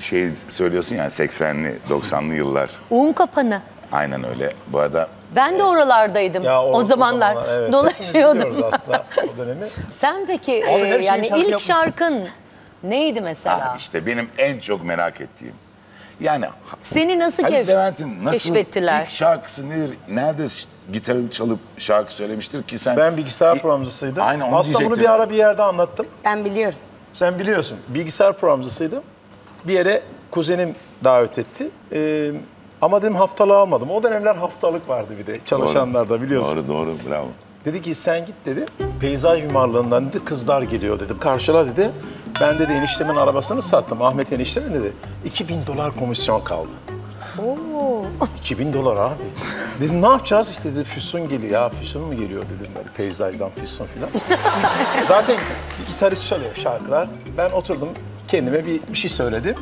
şey söylüyorsun ya 80'li 90'lı yıllar. Un kapanı. Aynen öyle. Bu arada Ben de oralardaydım Ya o, zamanlar. evet. Hepimiz Dolaşıyordum. biliyoruz aslında o dönemi. Sen peki Abi e, yani şarkı ilk yapmışsın. şarkın neydi mesela? ah, işte benim en çok merak ettiğim. Yani Seni nasıl Ali keş- Levent'in nasıl keşfettiler? ilk şarkısı nedir? Nerede gitarı çalıp şarkı söylemiştir ki sen? Ben bilgisayar programcısıydım. Aynen onu Aslında bunu bir ara bir yerde anlattım. Ben biliyorum. Sen biliyorsun. Bilgisayar programcısıydım. Bir yere kuzenim davet etti. Ee, ama dedim haftalığı almadım. O dönemler haftalık vardı bir de çalışanlarda biliyorsun. Doğru doğru bravo. Dedi ki sen git dedi. Peyzaj mimarlığından dedi kızlar geliyor dedim. Karşıla dedi. Ben dedi eniştemin arabasını sattım. Ahmet eniştemin dedi. 2000 dolar komisyon kaldı. Oo. 2000 dolar abi. Dedim ne yapacağız? İşte dedi Füsun geliyor. Ya Füsun mu geliyor dedim böyle peyzajdan Füsun filan. Zaten gitarist çalıyor şarkılar. Ben oturdum kendime bir, bir şey söyledim.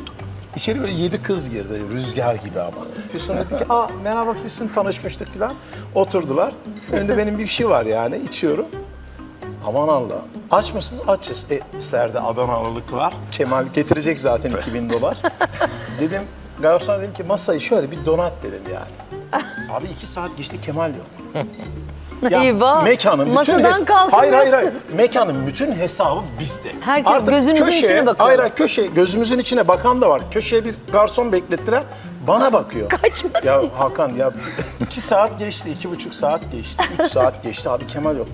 İçeri böyle yedi kız girdi rüzgar gibi ama. Füsun dedi ki aa merhaba Füsun tanışmıştık filan. Oturdular. Önümde benim bir şey var yani içiyorum. Aman Allah'ım. Aç mısınız? Açız. E, Serde Adanalılık var. Kemal getirecek zaten 2000 dolar. dedim, garsona dedim ki masayı şöyle bir donat dedim yani. Abi iki saat geçti Kemal yok. Eyvah. Mekanın bütün Masadan hes- Hayır hayır hayır. Mekanın bütün hesabı bizde. Herkes gözünüzün içine bakıyor. Hayır hayır köşe gözümüzün içine bakan da var. Köşeye bir garson beklettiler. Bana bakıyor. Kaçmasın. Ya Hakan ya iki saat geçti, iki buçuk saat geçti, üç saat geçti. Abi Kemal yok.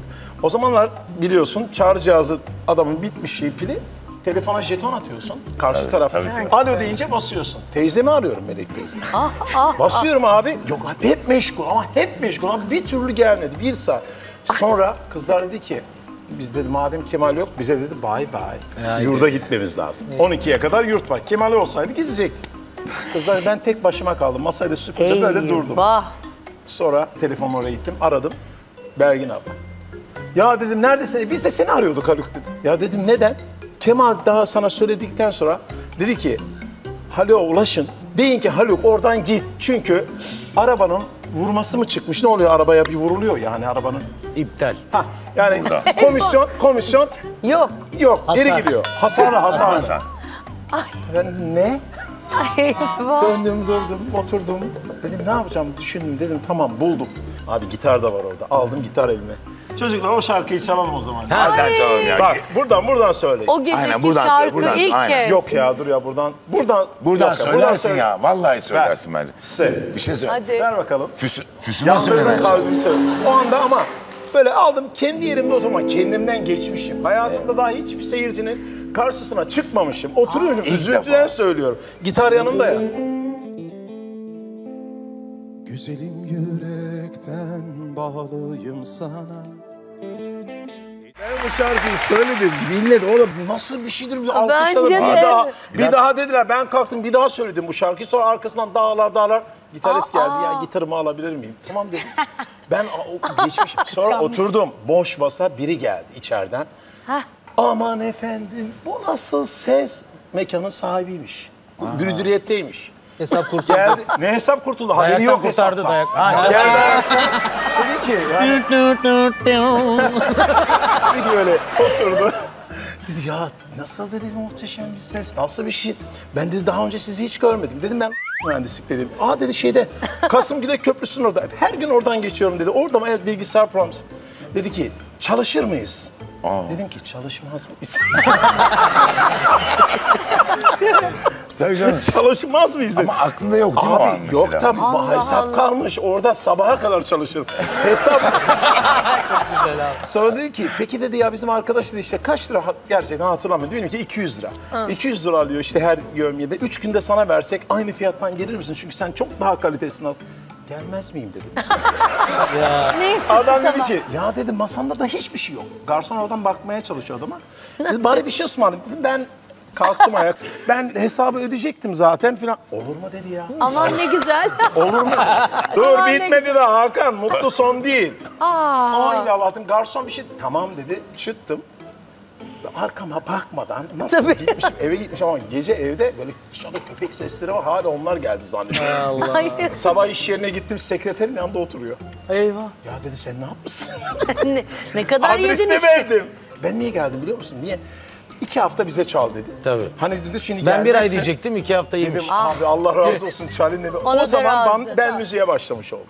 O zamanlar biliyorsun çağrı cihazı adamın bitmiş şey pili. Telefona jeton atıyorsun. Karşı taraf. tabii, tabii. Alo deyince basıyorsun. Teyzemi arıyorum Melek teyze. Ah, ah, Basıyorum abi. Yok abi hep meşgul ama hep meşgul ama bir türlü gelmedi. Bir saat. Sonra kızlar dedi ki biz dedi madem Kemal yok bize dedi bay bay. Yurda gitmemiz lazım. 12'ye kadar yurt var. Kemal olsaydı gidecektik. Kızlar ben tek başıma kaldım. Masayla süpürdüm böyle durdum. Eyvah. Sonra telefonla oraya gittim. Aradım. Bergin abla. Ya dedim neredesin? Biz de seni arıyorduk Haluk dedim. Ya dedim neden? Kemal daha sana söyledikten sonra dedi ki Haluk'a ulaşın. Deyin ki Haluk oradan git. Çünkü arabanın vurması mı çıkmış? Ne oluyor arabaya bir vuruluyor yani arabanın. İptal. Ha yani komisyon komisyon Yok. yok geri Hasar. gidiyor. Hasar hasar. Hasan. Ben ne? Eyvah. Döndüm durdum oturdum. Dedim ne yapacağım düşündüm dedim tamam buldum. Abi gitar da var orada. Aldım gitar elime. Çocuklar o şarkıyı çalalım o zaman. Hadi çalalım ya. Bak buradan buradan söyleyin. O geceki Aynen, buradan söyle, şarkı buradan, ilk aynen. kez. Yok ya dur ya buradan. Buradan Buradan yok ya, söylersin söyle. ya. Vallahi söylersin bence. Söyle. Bir şey söyle. Hadi. Ver bakalım. Füsun, Füsun'a söyle Yandırdın bence. kalbimi söyle. O anda ama böyle aldım kendi yerimde oturma. Kendimden geçmişim. Hayatımda daha hiçbir seyircinin karşısına çıkmamışım. Oturuyorum. Üzüntüden söylüyorum. Gitar yanımda ya. Güzelim yürekten bağlıyım sana Ben bu şarkıyı söyledim. Millet oğlum nasıl bir şeydir bir alkışladım. Bence Bir daha, bir daha dediler. Ben kalktım bir daha söyledim bu şarkıyı. Sonra arkasından dağlar dağlar. Gitarist geldi ya gitarımı alabilir miyim? Tamam dedim. Ben o geçmişim. Sonra oturdum. Boş masa biri geldi içeriden. Aman efendim bu nasıl ses? Mekanın sahibiymiş. Bürüdüriyetteymiş. Hesap kurtuldu. Geldi. Ne hesap kurtuldu? Haberi Dayaktan yok kurtardı hesaptan. dayak. Ha, Geldi ayakta. Dedi ki yani Dedi ki öyle oturdu. Dedi ya nasıl dedi muhteşem bir ses, nasıl bir şey. Ben dedi daha önce sizi hiç görmedim. Dedim ben mühendislik dedim. Aa dedi şeyde Kasımgide Köprüsü'nün orada. Her gün oradan geçiyorum dedi. Orada mı? Evet bilgisayar programı. Dedi ki çalışır mıyız? Dedim ki çalışmaz mıyız? Tabii canım. çalışmaz mıyız dedim. Ama aklında yok değil mi o an Abi yok mesela? tabii Allah hesap Allah. kalmış orada sabaha kadar çalışır. Hesap. Sonra dedi ki peki dedi ya bizim arkadaş dedi işte kaç lira gerçekten hatırlamıyorum. Diyelim ki 200 lira. 200 lira alıyor işte her yövmiyede. 3 günde sana versek aynı fiyattan gelir misin? Çünkü sen çok daha kalitesin aslında. Gelmez miyim dedim. Neyse Adam dedi ki ya dedi masanda da hiçbir şey yok. Garson oradan bakmaya çalışıyor adama. Dedi bari bir şey ısmarlayın. Dedim ben kalktım ayak. Ben hesabı ödeyecektim zaten filan. Olur mu dedi ya. Aman ne güzel. Olur mu? Dur Aman ne bitmedi daha Hakan. Mutlu son değil. Aa. Ay Allah'ım garson bir şey. Tamam dedi. Çıktım. Arkama bakmadan nasıl Tabii. gitmişim eve gitmişim ama gece evde böyle dışarıda köpek sesleri var hala onlar geldi zannediyorum. Hayır. Sabah iş yerine gittim sekreterim yanında oturuyor. Eyvah. Ya dedi sen ne yapmışsın? ne, ne kadar yedin Adresini işte. verdim. Ben niye geldim biliyor musun? Niye? İki hafta bize çal dedi. Tabii. Hani dedi şimdi Ben bir ay gelmezse- diyecektim iki hafta Dedim yemiş. abi Allah razı olsun çalın dedi. Ona da o zaman ben, ben müziğe başlamış oldum.